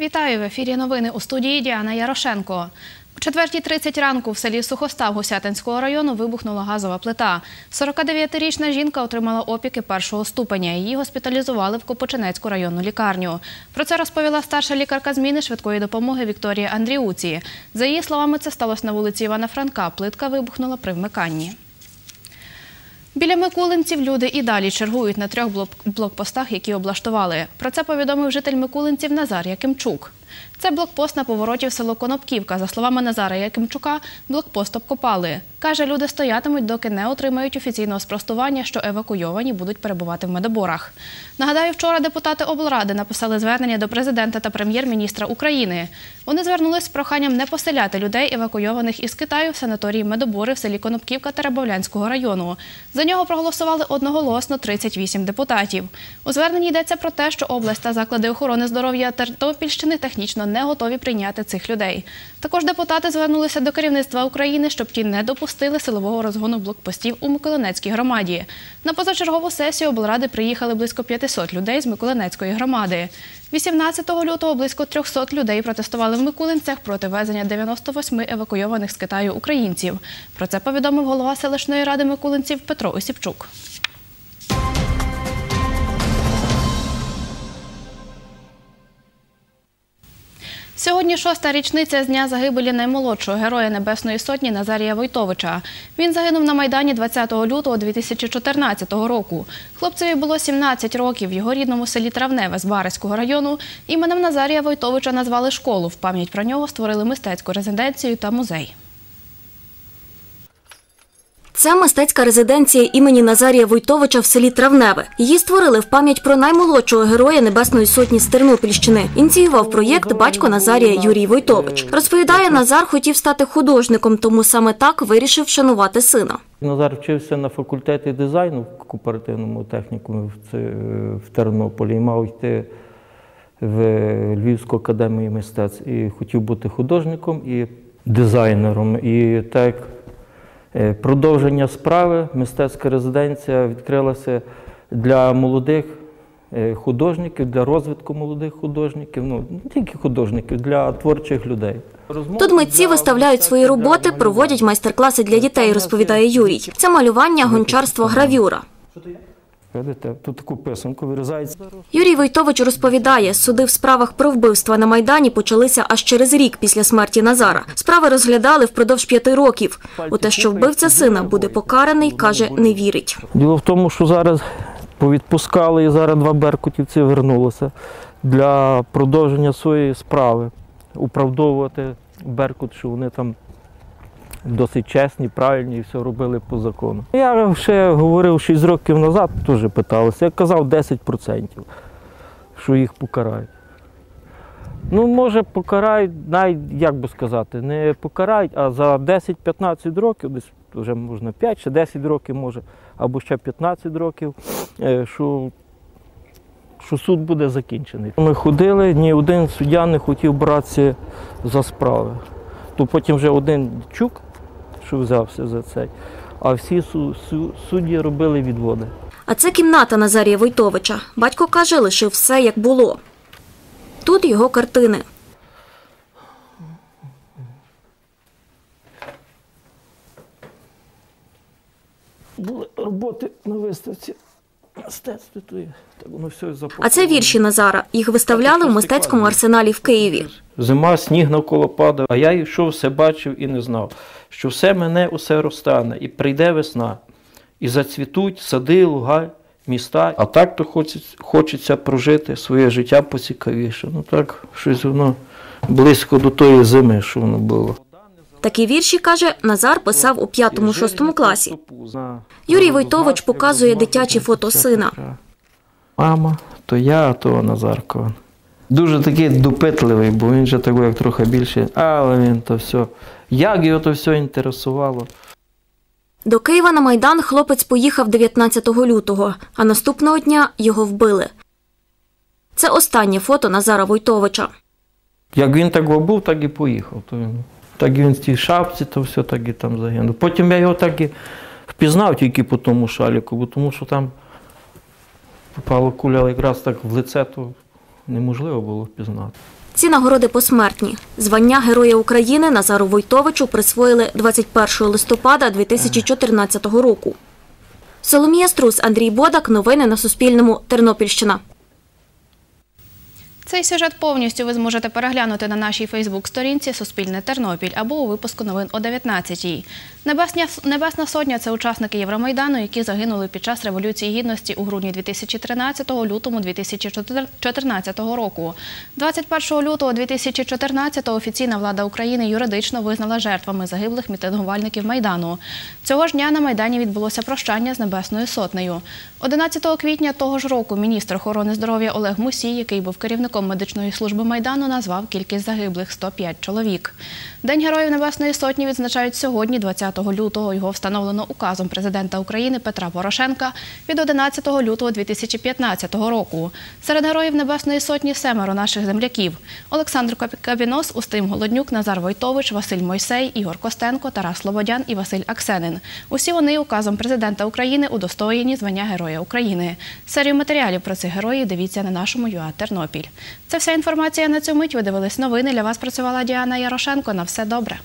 Вітаю в ефірі новини у студії Діана Ярошенко. О 4.30 ранку в селі Сухостав Гусятинського району вибухнула газова плита. 49-річна жінка отримала опіки першого ступеня. Її госпіталізували в Копочинецьку районну лікарню. Про це розповіла старша лікарка зміни швидкої допомоги Вікторія Андріуці. За її словами, це сталося на вулиці Івана Франка. Плитка вибухнула при вмиканні. Біля Микулинців люди і далі чергують на трьох блок- блокпостах, які облаштували. Про це повідомив житель Микулинців Назар Якимчук. Це блокпост на повороті в село Конопківка. За словами Назара Якимчука, блокпост обкопали. Каже, люди стоятимуть, доки не отримають офіційного спростування, що евакуйовані будуть перебувати в медоборах. Нагадаю, вчора депутати облради написали звернення до президента та прем'єр-міністра України. Вони звернулись з проханням не поселяти людей, евакуйованих із Китаю в санаторії медобори в селі Конопківка Теребовлянського району. За нього проголосували одноголосно 38 депутатів. У зверненні йдеться про те, що область та заклади охорони здоров'я Тернопільщини технічно не готові прийняти цих людей. Також депутати звернулися до керівництва України, щоб ті не допустили силового розгону блокпостів у Миколинецькій громаді. На позачергову сесію облради приїхали близько 500 людей з Миколинецької громади. 18 лютого близько 300 людей протестували в Микулинцях проти везення 98 евакуйованих з Китаю українців. Про це повідомив голова селищної ради Микулинців Петро Осіпчук. Сьогодні шоста річниця з дня загибелі наймолодшого героя Небесної Сотні Назарія Войтовича. Він загинув на Майдані 20 лютого 2014 року. Хлопцеві було 17 років. В його рідному селі Травневе з Бариського району іменем Назарія Войтовича назвали школу. В пам'ять про нього створили мистецьку резиденцію та музей. Це мистецька резиденція імені Назарія Войтовича в селі Травневе. Її створили в пам'ять про наймолодшого героя Небесної Сотні з Тернопільщини. Ініціював проєкт батько Назарія Юрій Войтович. Розповідає, Назар хотів стати художником, тому саме так вирішив вшанувати сина. Назар вчився на факультеті дизайну в кооперативному технікумі в, Тернополі і мав йти в Львівську академію мистецтв. І хотів бути художником і дизайнером. І так продовження справи, мистецька резиденція відкрилася для молодих е, художників, для розвитку молодих художників, ну не тільки художників, для творчих людей. Тут митці виставляють свої роботи, проводять майстер-класи для дітей, розповідає Юрій. Це малювання, гончарство, гравюра. Видите, тут таку писанку вирізається. Юрій Войтович розповідає, суди в справах про вбивства на Майдані почалися аж через рік після смерті Назара. Справи розглядали впродовж п'яти років. У те, що вбивця сина буде покараний, каже, не вірить. Діло в тому, що зараз повідпускали і зараз два беркутівці вернулися для продовження своєї справи, управдовувати Беркут, що вони там досить чесні, правильні і все робили по закону. Я ще говорив 6 років назад, теж питалися, я казав 10%, що їх покарають. Ну, може, покарають, навіть, як би сказати, не покарають, а за 10-15 років, десь вже можна 5 чи 10 років, може, або ще 15 років, е, що, що суд буде закінчений. Ми ходили, ні один суддя не хотів братися за справи. То потім вже один чук, що взявся за цей, а всі су- су- судді робили відводи. А це кімната Назарія Войтовича. Батько каже, лишив все як було. Тут його картини. Були роботи на виставці мистецтва, то так воно все. А це вірші Назара. Їх виставляли в мистецькому арсеналі в Києві. Зима, сніг навколо падав, а я йшов, все бачив і не знав, що все мене усе розтане, і прийде весна, і зацвітуть сади, луга, міста. А так то хочеться, хочеться прожити своє життя поцікавіше. Ну так, щось воно близько до тої зими, що воно було. Такі вірші, каже, Назар писав у 5-6 класі. Юрій Войтович показує дитячі фото сина. Мама, то я, а то Назарко. Дуже такий допитливий, бо він же такий, як трохи більше, але він то все. Як його то все інтересувало. До Києва на Майдан хлопець поїхав 19 лютого, а наступного дня його вбили. Це останнє фото Назара Войтовича. Як він так був, так і поїхав. То він, так і він в тій шапці, то все так і там загинув. Потім я його так і впізнав тільки по тому шаліку, бо тому що там попала куля якраз так в лице, то неможливо було впізнати. Ці нагороди посмертні. Звання Героя України Назару Войтовичу присвоїли 21 листопада 2014 року. Соломія Струс, Андрій Бодак. Новини на Суспільному. Тернопільщина. Цей сюжет повністю ви зможете переглянути на нашій Фейсбук-сторінці Суспільне Тернопіль або у випуску новин о 19-й. Небесня, Небесна Сотня це учасники Євромайдану, які загинули під час Революції Гідності у грудні 2013 лютому 2014 року. 21 лютого 2014-го офіційна влада України юридично визнала жертвами загиблих мітингувальників Майдану. Цього ж дня на Майдані відбулося прощання з Небесною Сотнею. 11 квітня того ж року міністр охорони здоров'я Олег Мусій, який був керівником медичної служби Майдану, назвав кількість загиблих 105 чоловік. День Героїв Небесної Сотні відзначають сьогодні, 20 лютого. Його встановлено указом президента України Петра Порошенка від 11 лютого 2015 року. Серед героїв Небесної Сотні семеро наших земляків: Олександр Кабінос, Устим Голоднюк, Назар Войтович, Василь Мойсей, Ігор Костенко, Тарас Слободян і Василь Аксенин. Усі вони указом президента України удостоєні звання Героя України. Серію матеріалів про цих героїв дивіться на нашому ЮА Тернопіль. Це вся інформація на цю мить. Ви дивились новини. Для вас працювала Діана Ярошенко. На все добре.